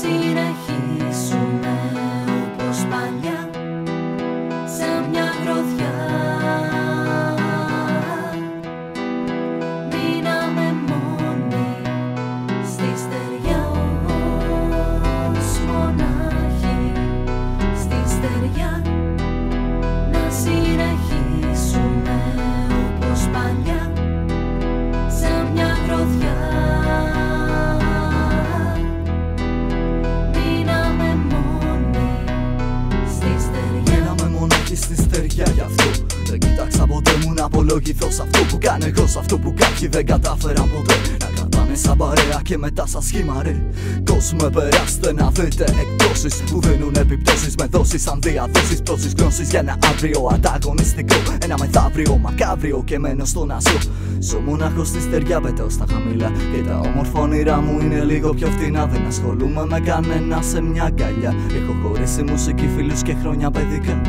συνεχίσουμε όπως παλιά. Ποτέ μου να απολογηθώ σε αυτό που κάνω εγώ Σε αυτό που κάποιοι δεν κατάφεραν ποτέ. Να κρατάνε σαν παρέα και μετά σα σχήμα ρε. Κόσμο περάστε να δείτε εκπτώσεις Που δίνουν επιπτώσεις με δόσεις σαν διαδόσεις Πτώσεις γνώσης για ένα αύριο ανταγωνιστικό. Ένα μεθαύριο μακάβριο και μένω στο να ζω Ζω μονάχος στη στεριά πετώ στα χαμηλά. Και τα όμορφα όνειρά μου είναι λίγο πιο φτηνά. Δεν ασχολούμαι με κανένα σε μια αγκαλιά. Έχω χωρίσει μουσική φίλους και χρόνια παιδικά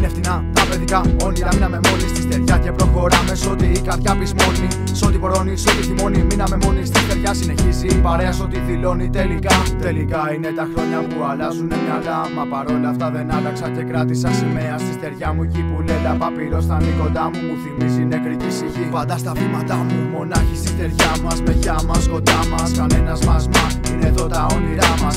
είναι φτηνά τα παιδικά όνειρα. Μείναμε μόνοι στη στεριά και προχωράμε. Σ' ό,τι η καρδιά μόνη. Σ' ό,τι μπορώνει, σ' ό,τι θυμώνει. Μείναμε μόνοι στη στεριά. Συνεχίζει η παρέα σ' ό,τι δηλώνει τελικά. Τελικά είναι τα χρόνια που αλλάζουν μυαλά. Μα παρόλα αυτά δεν άλλαξα και κράτησα σημαία στη στεριά μου. Εκεί που λέλα παπυρός στα κοντά μου. Μου θυμίζει νεκρική σιγή. Πάντα στα βήματά μου. Μονάχη στη στεριά μας. Με γεια μας, κοντά μας. Κανένας μας μα. Είναι εδώ τα όνειρά μας.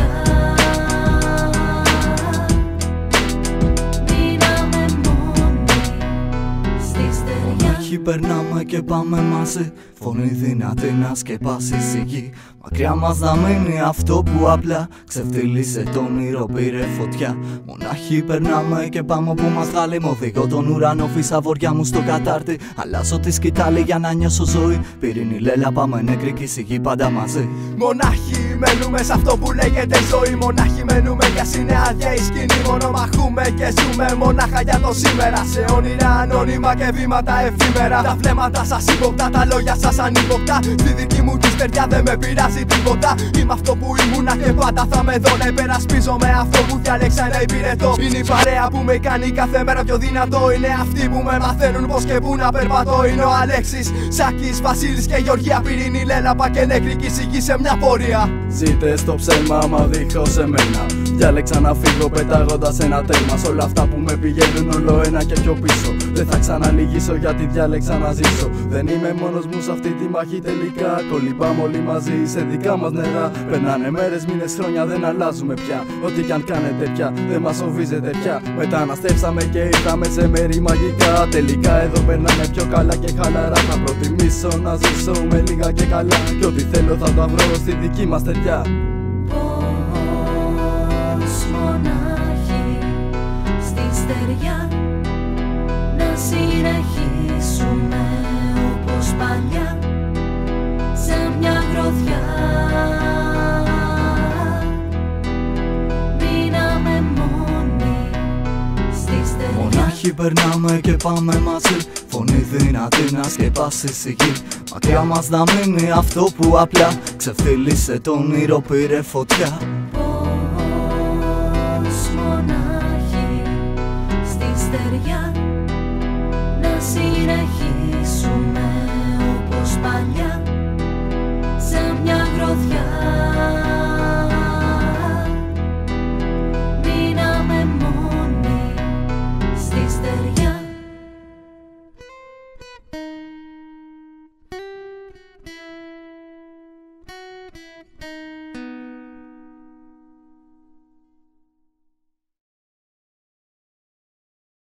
περνάμε και πάμε μαζί. Φωνή δυνατή να σκεπάσει η γη. Μακριά μας να μείνει αυτό που απλά Ξεφτυλίσε τον όνειρο πήρε φωτιά. Μονάχοι περνάμε και πάμε όπου μας βγάλει Μ' οδηγώ τον ουρανό φύσα βοριά μου στο κατάρτι. Αλλάζω τη σκητάλη για να νιώσω ζωή. Πυρηνή λέλα πάμε νεκρή και η πάντα μαζί. Μονάχοι μένουμε σε αυτό που λέγεται ζωή. Μονάχοι μένουμε για είναι άδεια η σκηνή. Μόνο μαχούμε και ζούμε μονάχα για το σήμερα. Σε όνειρα ανώνυμα και βήματα εφήμερα Τα βλέμματα σας ύποπτα, τα λόγια σας ανύποπτα Στη δική μου τη στεριά δεν με πειράζει τίποτα. Είμαι αυτό που ήμουνα και πάντα θα με δω. Να υπερασπίζομαι αυτό που διάλεξα να υπηρετώ. Είναι η παρέα που με κάνει κάθε μέρα πιο δυνατό. Είναι αυτοί που με μαθαίνουν πως και πού να περπατώ. Είναι ο Αλέξης, Σάκης, Βασίλης και Γεωργία Πυρήνη, Λέλαπα και νεκρική σιγή σε μια πορεία. Ζείτε στο ψέμα μα δίχως εμένα Διάλεξα να φύγω πετάγοντας ένα τέρμα. Σ' όλα αυτά που με πηγαίνουν όλο ένα και πιο πίσω. Δεν θα ξαναλυγίσω γιατί διάλεξα να ζήσω Δεν είμαι μόνος μου σε αυτή τη μαχή τελικά. Κολυμπάμε όλοι μαζί σε δικά μας νερά. Περνάνε μέρες, μήνες, χρόνια δεν αλλάζουμε πια. Ό,τι κι αν κάνετε πια δεν μας οβίζετε πια. Μεταναστεύσαμε και ήρθαμε σε μέρη μαγικά. Τελικά εδώ περνάμε πιο καλά και χαλαρά. Θα προτιμήσω να ζήσω με λίγα και καλά. Και ό,τι θέλω θα το βρω στη δική μας τεριά να συνεχίσουμε όπως παλιά σε μια γροθιά. Μείναμε μόνοι στη στεριά Μονάχοι περνάμε και πάμε μαζί. Φωνή δυνατή να σκεπάσει η γη. Μακριά μας να μείνει αυτό που απλά Ξεφτύλισε τον όνειρο πήρε φωτιά να συνεχίσουμε